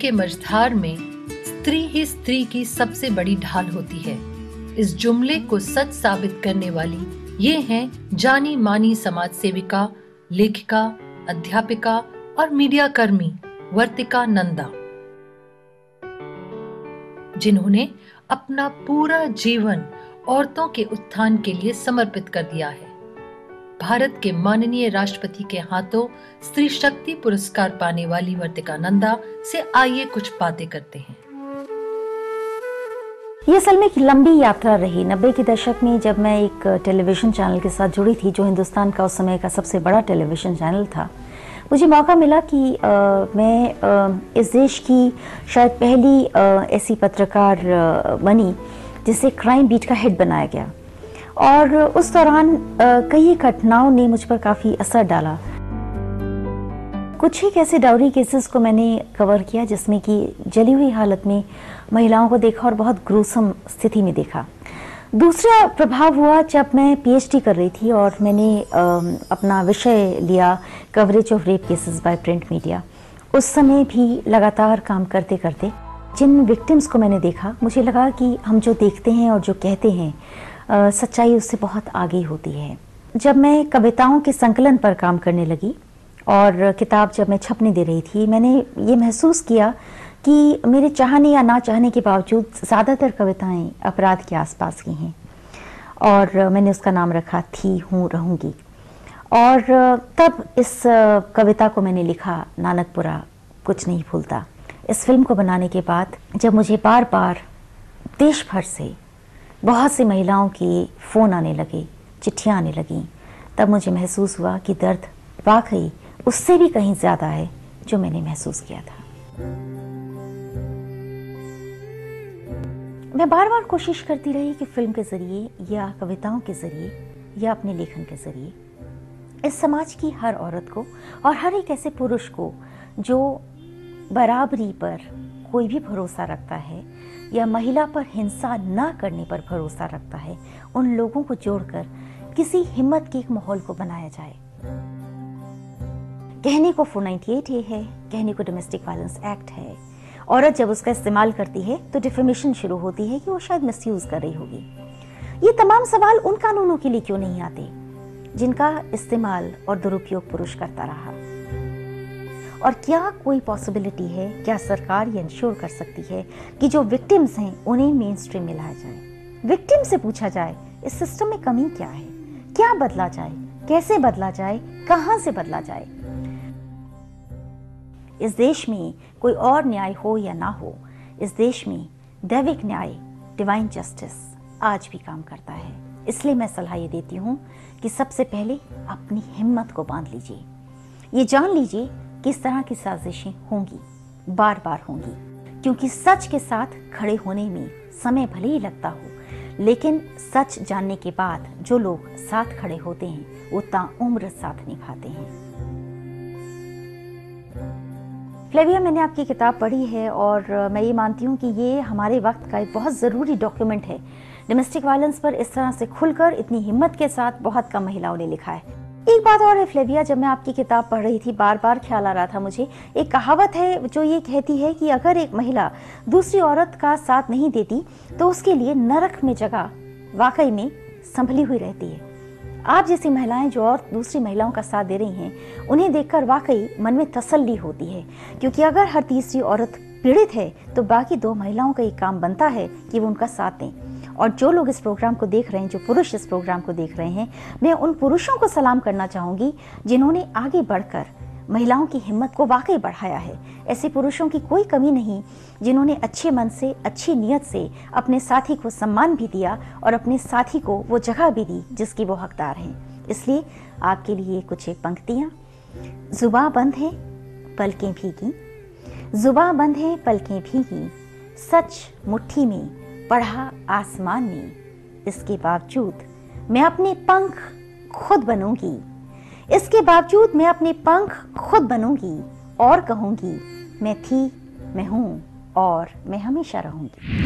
के मझधार में स्त्री ही स्त्री की सबसे बड़ी ढाल होती है। इस जुमले को सच साबित करने वाली ये हैं जानी मानी समाज सेविका लेखिका, अध्यापिका और मीडिया कर्मी वर्तिका नंदा। जिन्होंने अपना पूरा जीवन औरतों के उत्थान के लिए समर्पित कर दिया है। भारत के माननीय राष्ट्रपति के हाथों स्त्री शक्ति पुरस्कार पाने वाली वर्तिका नंदा से आइए कुछ बातें करते हैं। ये असल में एक लंबी यात्रा रही। नब्बे के दशक में जब मैं एक टेलीविज़न चैनल के साथ जुड़ी थी जो हिंदुस्तान का उस समय का सबसे बड़ा टेलीविज़न चैनल था मुझे मौका मिला कि आ, मैं आ, इस देश की शायद पहली ऐसी पत्रकार आ, बनी जिसे क्राइम बीट का हेड बनाया गया। और उस दौरान कई घटनाओं ने मुझ पर काफ़ी असर डाला। कुछ ही ऐसे डाउरी केसेस को मैंने कवर किया, जिसमें कि जली हुई हालत में महिलाओं को देखा और बहुत ग्रूसम स्थिति में देखा। दूसरा प्रभाव हुआ जब मैं पीएचडी कर रही थी और मैंने अपना विषय लिया coverage of rape cases by print media उस समय भी लगातार काम करते करते जिन विक्टिम्स को मैंने देखा, मुझे लगा कि हम जो देखते हैं और जो कहते हैं सच्चाई उससे बहुत आगे होती है। जब मैं कविताओं के संकलन पर काम करने लगी और किताब जब मैं छपने दे रही थी, मैंने ये महसूस किया कि मेरे चाहने या ना चाहने के बावजूद ज़्यादातर कविताएँ अपराध के आसपास की हैं और मैंने उसका नाम रखा थी हूँ रहूँगी। और तब इस कविता को मैंने लिखा, नानकपुरा, कुछ नहीं भूलता। इस फ़िल्म को बनाने के बाद जब मुझे बार बार देश भर से बहुत सी महिलाओं के फ़ोन आने लगे, चिट्ठियाँ आने लगीं। तब मुझे महसूस हुआ कि दर्द वाकई उससे भी कहीं ज़्यादा है जो मैंने महसूस किया था। मैं बार बार कोशिश करती रही कि फ़िल्म के ज़रिए या कविताओं के ज़रिए या अपने लेखन के ज़रिए। इस समाज की हर औरत को और हर एक ऐसे पुरुष को जो बराबरी पर कोई भी भरोसा रखता है या महिला पर हिंसा न करने पर भरोसा रखता है, उन लोगों को जोड़कर किसी हिम्मत के एक माहौल को बनाया जाए। कहने को 498 ए है, कहने को डोमेस्टिक वायलेंस एक्ट है। औरत जब उसका इस्तेमाल करती है तो डिफेमेशन शुरू होती है कि वो शायद मिसयूज कर रही होगी। ये तमाम सवाल उन कानूनों के लिए क्यों नहीं आते, जिनका इस्तेमाल और दुरुपयोग पुरुष करता रहा? और क्या कोई पॉसिबिलिटी है? क्या सरकार ये इंश्योर कर सकती है कि जो विक्टिम्स हैं, उन्हें मेन स्ट्रीम में लाया जाए? विक्टिम से पूछा जाए, इस सिस्टम में कमी क्या है? क्या बदला जाए? कैसे बदला जाए? कहाँ से बदला जाए? इस देश में कोई और न्याय हो या ना हो, इस देश में दैविक न्याय डिवाइन जस्टिस आज भी काम करता है। इसलिए मैं सलाह ये देती हूँ कि सबसे पहले अपनी हिम्मत को बाँध लीजिए। ये जान लीजिए किस तरह की साजिशें होंगी? बार बार होंगी। क्योंकि सच के साथ खड़े होने में समय भले ही लगता हो, लेकिन सच जानने के बाद जो लोग साथ खड़े होते हैं वो उम्र साथ निभाते हैं। फ्लेविया, मैंने आपकी किताब पढ़ी है और मैं ये मानती हूँ कि ये हमारे वक्त का एक बहुत ज़रूरी डॉक्यूमेंट है। डोमेस्टिक वायलेंस पर इस तरह से खुलकर इतनी हिम्मत के साथ बहुत कम महिलाओं ने लिखा है। एक बात और है, फ्लेविया, जब मैं आपकी किताब पढ़ रही थी बार बार ख्याल आ रहा था मुझे। एक कहावत है, जो ये कहती है कि अगर एक महिला दूसरी औरत का साथ नहीं देती तो उसके लिए नरक में जगह वाकई में संभली हुई रहती है। आप जैसी महिलाएँ जो और दूसरी महिलाओं का साथ दे रही हैं, उन्हें देखकर वाकई मन में तसल्ली होती है। क्योंकि अगर हर तीसरी औरत पीड़ित है तो बाकी दो महिलाओं का ये काम बनता है कि वो उनका साथ दें। और जो लोग इस प्रोग्राम को देख रहे हैं, जो पुरुष इस प्रोग्राम को देख रहे हैं, मैं उन पुरुषों को सलाम करना चाहूँगी, जिन्होंने आगे बढ़कर महिलाओं की हिम्मत को वाकई बढ़ाया है। ऐसे पुरुषों की कोई कमी नहीं, जिन्होंने अच्छे मन से, अच्छी नियत से अपने साथी को सम्मान भी दिया और अपने साथी को वो जगह भी दी जिसकी वो हकदार हैं। इसलिए आपके लिए कुछ एक पंक्तियाँ। जुबा बंद है, पलकें भीगी। जुबा बंद है, पलकें भीगी। सच मुट्ठी में पढ़ा आसमान में। इसके बावजूद मैं अपने पंख खुद बनूँगी। इसके बावजूद मैं अपने पंख खुद बनूँगी और कहूँगी, मैं थी, मैं हूँ और मैं हमेशा रहूँगी।